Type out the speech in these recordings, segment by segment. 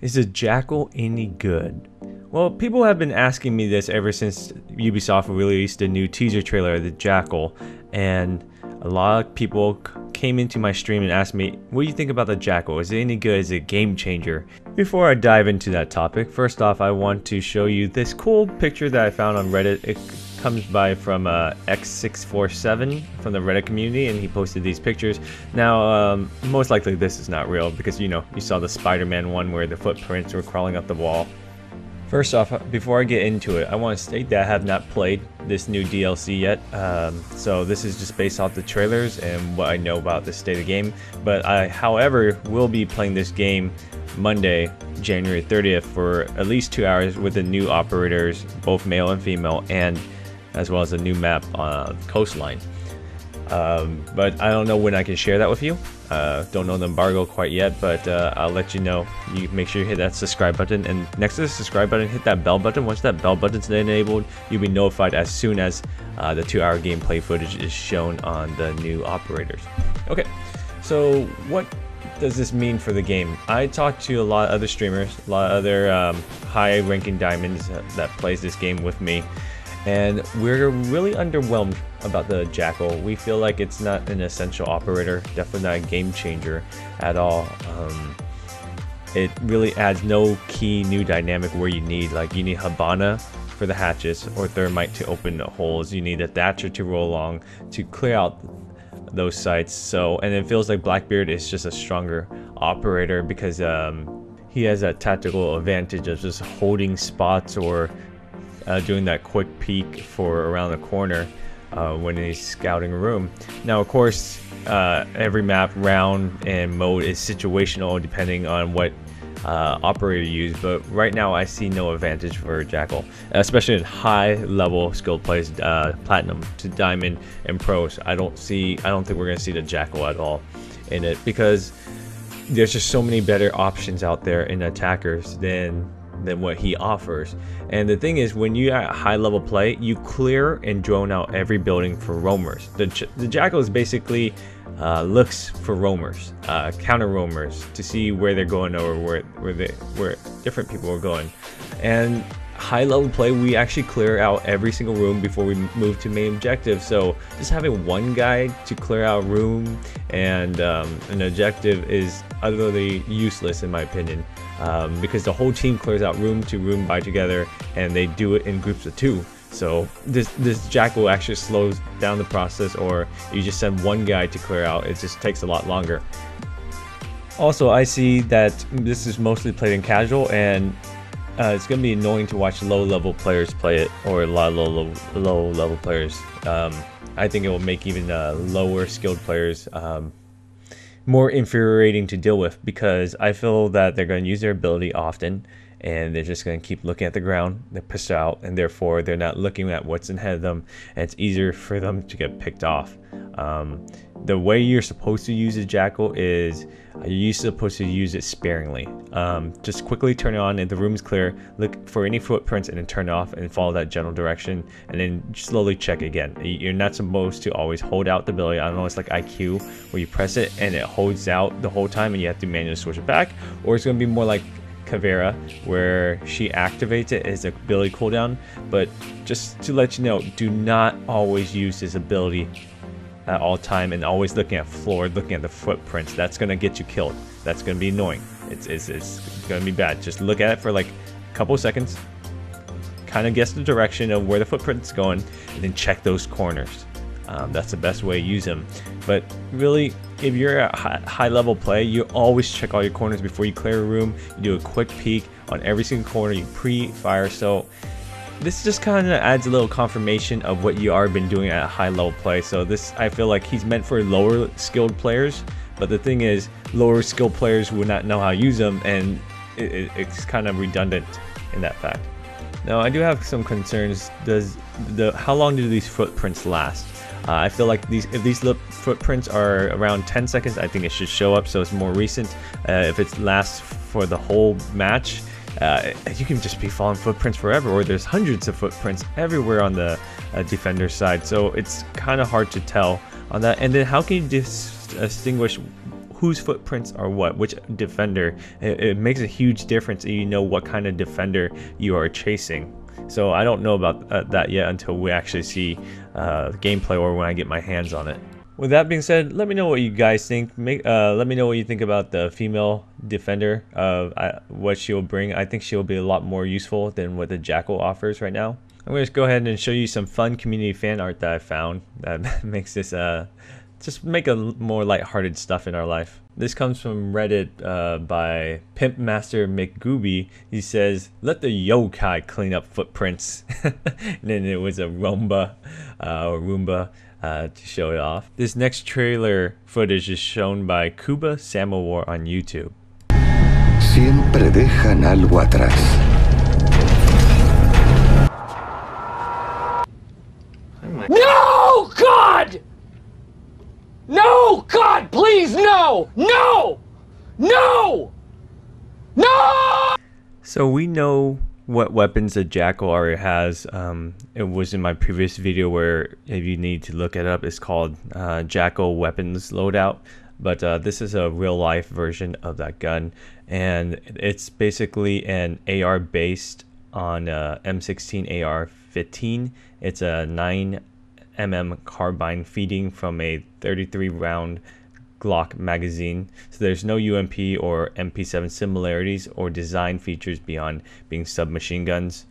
Is a jackal any good? Well, people have been asking me this ever since Ubisoft released a new teaser trailer of the Jackal, and a lot of people came into my stream and asked me, what do you think about the Jackal? Is it any good? Is it a game changer? Before I dive into that topic, first off, I want to show you this cool picture that I found on Reddit. It comes by from uh, X647 from the Reddit community, and he posted these pictures. Now, um, most likely this is not real because, you know, you saw the Spider-Man one where the footprints were crawling up the wall. First off, before I get into it, I want to state that I have not played this new DLC yet. Um, so this is just based off the trailers and what I know about the state of the game. But I, however, will be playing this game Monday, January 30th for at least two hours with the new operators, both male and female, and as well as a new map on Coastline. Um, but I don't know when I can share that with you. Uh, don't know the embargo quite yet, but uh, I'll let you know. You make sure you hit that subscribe button, and next to the subscribe button, hit that bell button. Once that bell button's enabled, you'll be notified as soon as uh, the two-hour gameplay footage is shown on the new operators. Okay, so what does this mean for the game? I talked to a lot of other streamers, a lot of other um, high-ranking diamonds that plays this game with me, and we're really underwhelmed about the Jackal. We feel like it's not an essential operator, definitely not a game changer at all. Um, it really adds no key new dynamic where you need, like you need Hibana for the hatches or Thermite to open the holes. You need a Thatcher to roll along to clear out those sites. So, and it feels like Blackbeard is just a stronger operator because um, he has that tactical advantage of just holding spots or uh, doing that quick peek for around the corner uh, when he's scouting a room. Now, of course, uh, every map, round, and mode is situational depending on what uh, operator you use, but right now I see no advantage for Jackal, especially in high level skilled plays, uh, Platinum to Diamond and Pros. I don't see, I don't think we're going to see the Jackal at all in it because there's just so many better options out there in attackers than than what he offers. And the thing is, when you at high level play, you clear and drone out every building for roamers. The, the Jackal is basically uh, looks for roamers, uh, counter roamers to see where they're going or where where they where different people are going. And high level play, we actually clear out every single room before we move to main objective. So just having one guy to clear out room and um, an objective is utterly useless in my opinion um, because the whole team clears out room to room by together and they do it in groups of two. So this this Jackal actually slows down the process or you just send one guy to clear out, it just takes a lot longer. Also, I see that this is mostly played in casual and uh, it's going to be annoying to watch low level players play it or a lot of low, low, low level players. Um, I think it will make even uh, lower skilled players um, more infuriating to deal with because I feel that they're going to use their ability often and they're just going to keep looking at the ground. They're pissed out and therefore they're not looking at what's ahead of them and it's easier for them to get picked off. Um, the way you're supposed to use a jackal is you're supposed to use it sparingly. Um, just quickly turn it on and the room's clear. Look for any footprints and then turn it off and follow that general direction and then slowly check again. You're not supposed to always hold out the ability. I don't know, it's like IQ where you press it and it holds out the whole time and you have to manually switch it back. Or it's going to be more like Caveira where she activates it as a ability cooldown. But just to let you know, do not always use this ability at all time and always looking at floor, looking at the footprints. That's gonna get you killed. That's gonna be annoying. It's, it's, it's gonna be bad. Just look at it for like a couple seconds, kind of guess the direction of where the footprint's going, and then check those corners. Um, that's the best way to use them. But really, if you're at high, level play, you always check all your corners before you clear a room. You do a quick peek on every single corner. You pre-fire. So this just kind of adds a little confirmation of what you are been doing at a high level play. So this, I feel like he's meant for lower skilled players, but the thing is, lower skilled players would not know how to use them, and it, it, it's kind of redundant in that fact. Now, I do have some concerns. Does the how long do these footprints last? Uh, I feel like these if these footprints are around 10 seconds, I think it should show up so it's more recent. Uh, if it lasts for the whole match, uh, you can just be following footprints forever, or there's hundreds of footprints everywhere on the uh, defender side. So it's kind of hard to tell on that. And then how can you dis distinguish whose footprints are what, which defender. It, it makes a huge difference. You know what kind of defender you are chasing. So I don't know about uh, that yet until we actually see uh, gameplay or when I get my hands on it. With that being said, let me know what you guys think. Make uh, let me know what you think about the female defender. Uh, what she'll bring. I think she'll be a lot more useful than what the Jackal offers right now. I'm going to go ahead and show you some fun community fan art that I found that makes this uh, just make a more lighthearted stuff in our life. This comes from Reddit uh, by Pimp Master McGooby. He says, "Let the yokai clean up footprints." and then it was a Roomba uh, or Roomba uh, to show it off. This next trailer footage is shown by Kuba Samawar on YouTube. Siempre dejan algo atrás. No, God! No, God, please, no! No! No! No! So we know what weapons a jackal already has. Um, it was in my previous video where if you need to look it up, it's called uh, Jackal Weapons Loadout. But uh, this is a real life version of that gun, and it's basically an AR based on uh, M16 AR-15. It's a 9 mm carbine feeding from a 33 round Glock magazine. So there's no UMP or MP7 similarities or design features beyond being submachine guns.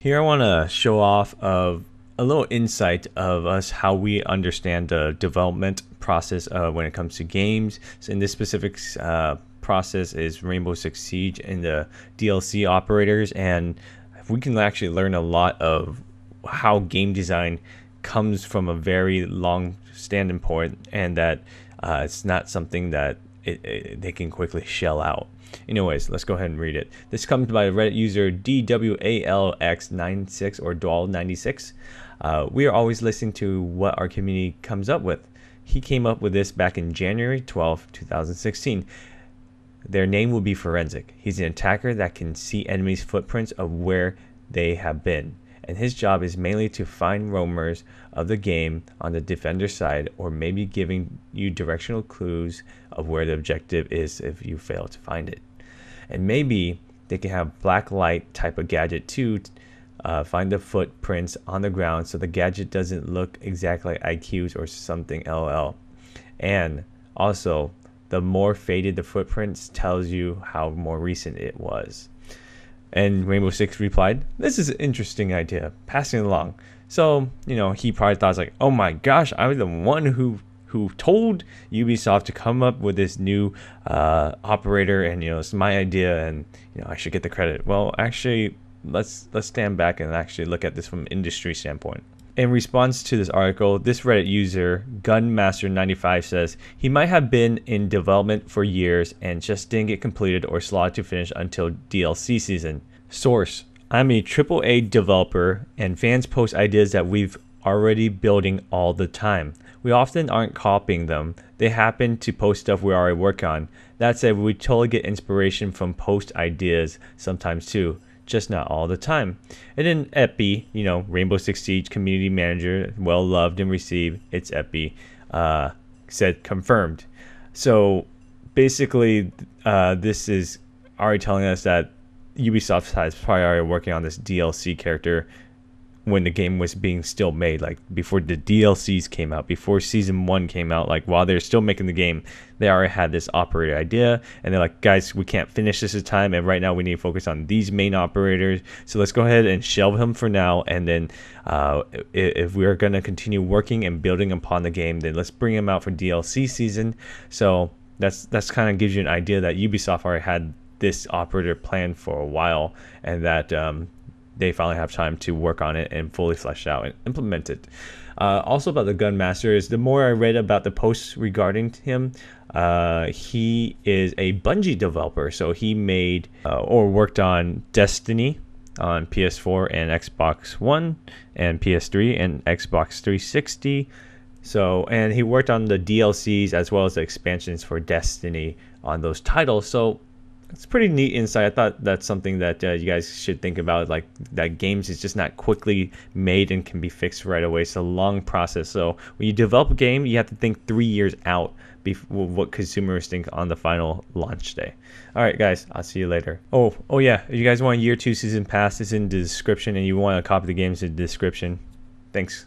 Here I want to show off of a little insight of us how we understand the development process uh, when it comes to games. So in this specific uh, process is Rainbow Six Siege and the DLC operators, and we can actually learn a lot of how game design comes from a very long standing point and that uh, it's not something that it, it, they can quickly shell out. Anyways, let's go ahead and read it. This comes by Reddit user DWALX96 or Dwal96. Uh, we are always listening to what our community comes up with. He came up with this back in January 12, 2016. Their name will be Forensic. He's an attacker that can see enemies' footprints of where they have been and his job is mainly to find roamers of the game on the defender side or maybe giving you directional clues of where the objective is if you fail to find it. And maybe they can have black light type of gadget too, uh, find the footprints on the ground so the gadget doesn't look exactly like IQs or something LL. And also, the more faded the footprints tells you how more recent it was. And Rainbow Six replied, This is an interesting idea, passing it along. So, you know, he probably thought like, oh my gosh, I was the one who who told Ubisoft to come up with this new uh, operator and you know it's my idea and you know I should get the credit. Well, actually, let's let's stand back and actually look at this from industry standpoint. In response to this article, this Reddit user, Gunmaster95, says he might have been in development for years and just didn't get completed or slotted to finish until DLC season. Source I'm a AAA developer, and fans post ideas that we've already building all the time. We often aren't copying them. They happen to post stuff we already work on. That said, we totally get inspiration from post ideas sometimes too just not all the time. And then Epi, you know, Rainbow Six Siege community manager, well loved and received. It's Epi, uh, said confirmed. So basically, uh, this is already telling us that Ubisoft has probably already working on this DLC character when the game was being still made, like before the DLCs came out, before season one came out, like while they're still making the game, they already had this operator idea, and they're like, guys, we can't finish this in time, and right now we need to focus on these main operators. So let's go ahead and shelve him for now, and then uh, if we're gonna continue working and building upon the game, then let's bring him out for DLC season. So that's that's kind of gives you an idea that Ubisoft already had this operator planned for a while, and that um, they finally have time to work on it and fully flesh out and implement it. Uh, also about the Gun Master is the more I read about the posts regarding him, uh, he is a Bungie developer. So he made uh, or worked on Destiny on PS4 and Xbox One and PS3 and Xbox 360. So and he worked on the DLCs as well as the expansions for Destiny on those titles. So It's pretty neat insight. I thought that's something that uh, you guys should think about. Like that games is just not quickly made and can be fixed right away. It's a long process. So when you develop a game, you have to think three years out before what consumers think on the final launch day. All right, guys, I'll see you later. Oh, oh yeah, if you guys want year two season pass, it's in the description, and you want to copy the games in the description. Thanks.